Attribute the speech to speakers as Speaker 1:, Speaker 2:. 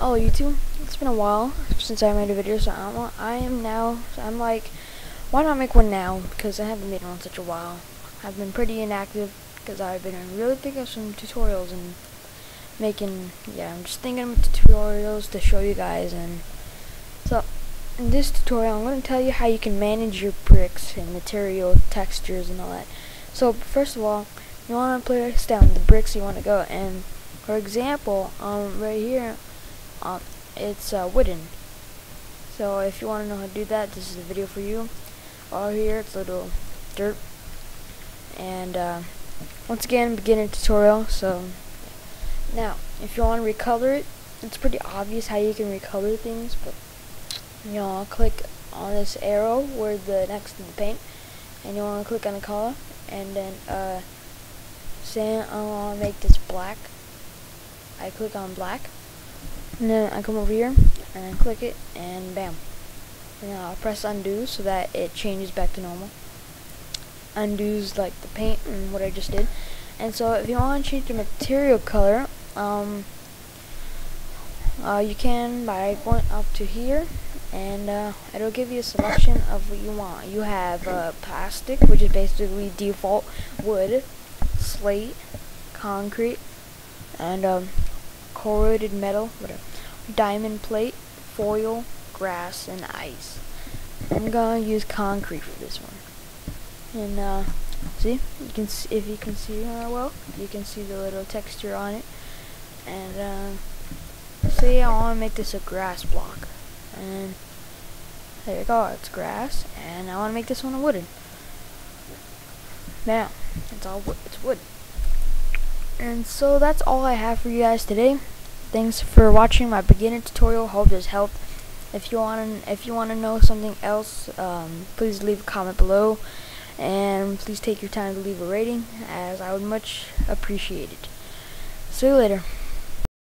Speaker 1: Oh, YouTube, it's been a while since I made a video, so I'm, I am now, so I'm like, why not make one now? Because I haven't made one in such a while. I've been pretty inactive because I've been really thinking of some tutorials and making, yeah, I'm just thinking of tutorials to show you guys. And so, in this tutorial, I'm going to tell you how you can manage your bricks and material textures and all that. So, first of all, you want to place down the bricks you want to go. And, for example, um, right here, um, it's uh, wooden. So if you want to know how to do that, this is the video for you. All here, it's a little dirt. And uh, once again, beginner tutorial. So now, if you want to recolor it, it's pretty obvious how you can recolor things. But you know, click on this arrow where the next to the paint, and you want to click on the color, and then uh, say I want to make this black. I click on black and then I come over here and I click it and bam. And then I'll press undo so that it changes back to normal. Undoes like the paint and what I just did. And so if you want to change the material color um, uh, you can by going up to here and uh, it'll give you a selection of what you want. You have uh, plastic which is basically default wood slate concrete and um, corroded metal, whatever, diamond plate, foil, grass, and ice. I'm gonna use concrete for this one. And uh, see, you can see, if you can see uh, well, you can see the little texture on it. And uh, say I want to make this a grass block, and there you go, it's grass. And I want to make this one a wooden. Now, it's all wood. It's wood. And so that's all I have for you guys today. Thanks for watching my beginner tutorial. Hope this helped. If you want to, if you want to know something else, um, please leave a comment below, and please take your time to leave a rating, as I would much appreciate it. See you later.